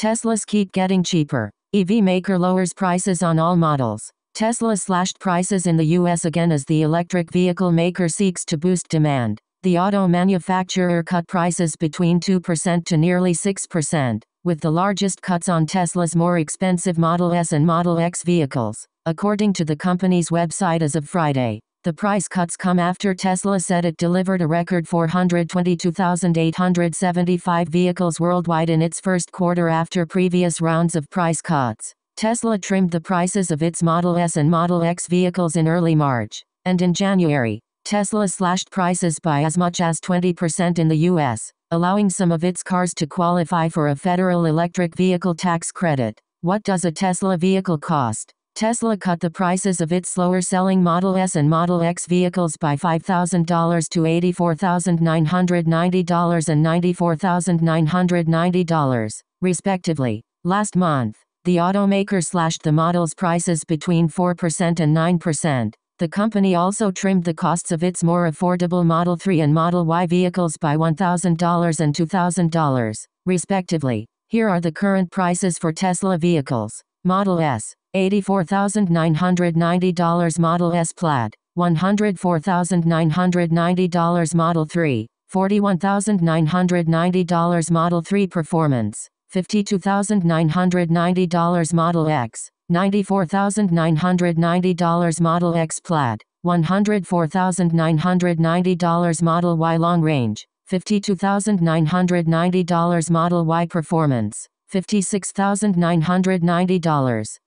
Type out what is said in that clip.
Teslas keep getting cheaper. EV maker lowers prices on all models. Tesla slashed prices in the US again as the electric vehicle maker seeks to boost demand. The auto manufacturer cut prices between 2% to nearly 6%, with the largest cuts on Tesla's more expensive Model S and Model X vehicles, according to the company's website as of Friday. The price cuts come after Tesla said it delivered a record 422,875 vehicles worldwide in its first quarter after previous rounds of price cuts. Tesla trimmed the prices of its Model S and Model X vehicles in early March, and in January, Tesla slashed prices by as much as 20% in the US, allowing some of its cars to qualify for a federal electric vehicle tax credit. What does a Tesla vehicle cost? Tesla cut the prices of its slower selling Model S and Model X vehicles by $5,000 to $84,990 and $94,990, respectively. Last month, the automaker slashed the model's prices between 4% and 9%. The company also trimmed the costs of its more affordable Model 3 and Model Y vehicles by $1,000 and $2,000, respectively. Here are the current prices for Tesla vehicles. Model S, $84,990 Model S Plaid, $104,990 Model 3, $41,990 Model 3 Performance, $52,990 Model X, $94,990 Model X Plaid, $104,990 Model Y Long Range, $52,990 Model Y Performance, $56,990.